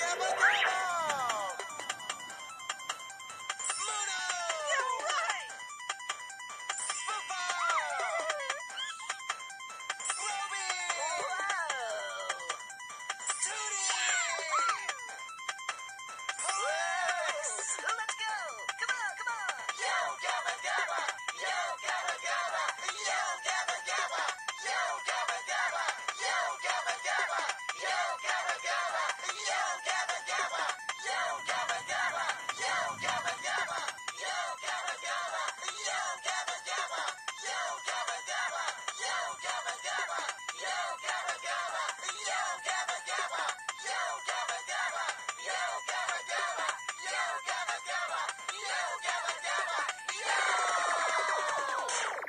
Yabba Dabba! you